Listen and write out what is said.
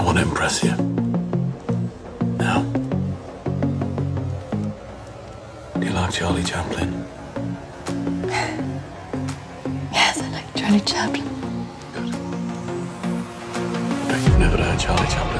I want to impress you. Now, do you like Charlie Chaplin? Yes, I like Charlie Chaplin. Good. I bet you've never heard Charlie Chaplin.